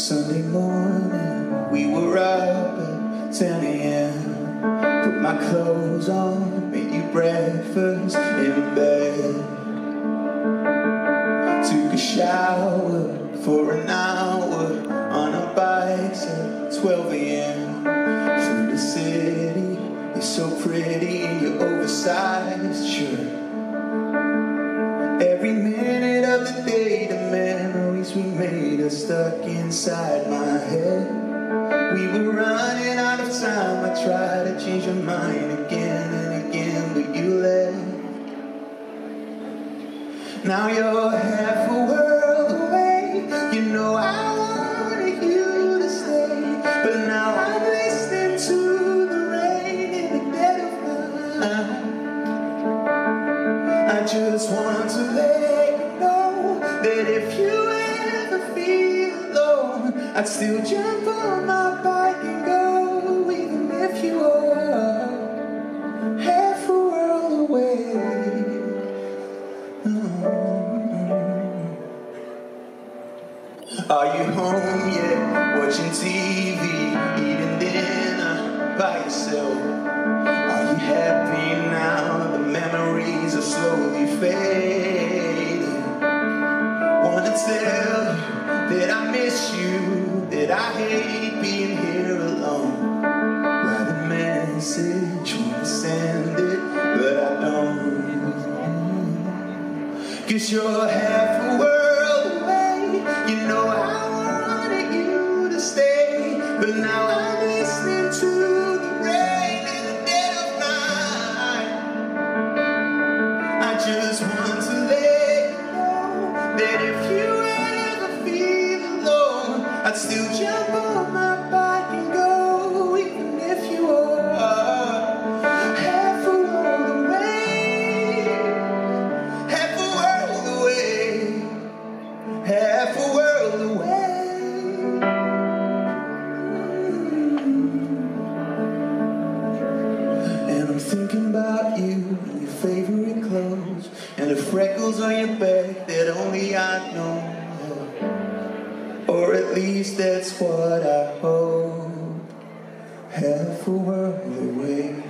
Sunday morning, we were up at 10 a.m. Put my clothes on, made you breakfast in bed. Took a shower for an hour on our bikes at 12 a.m. Through the city, it's so pretty in your oversized are stuck inside my head. We were running out of time. I tried to change your mind again and again, but you left. Now you're half a world away. You know I wanted you to stay, but now I'm listening to the rain in the dead of night. I just want to let I'd still jump on my bike and go, even if you are half a world away. Are you home yet? Watching TV, eating dinner by yourself. Are you happy now? The memories are slowly fading. Wanna tell you that I miss you, that I hate being here alone. Write a message, wanna send it, but I don't. Cause you're half a world away. You know I wanted you to stay, but now I'm listening to the rain in the dead of night. I just want to let you know that if you world away. And I'm thinking about you and your favorite clothes and the freckles on your back that only I know. Or at least that's what I hope. Half a world away.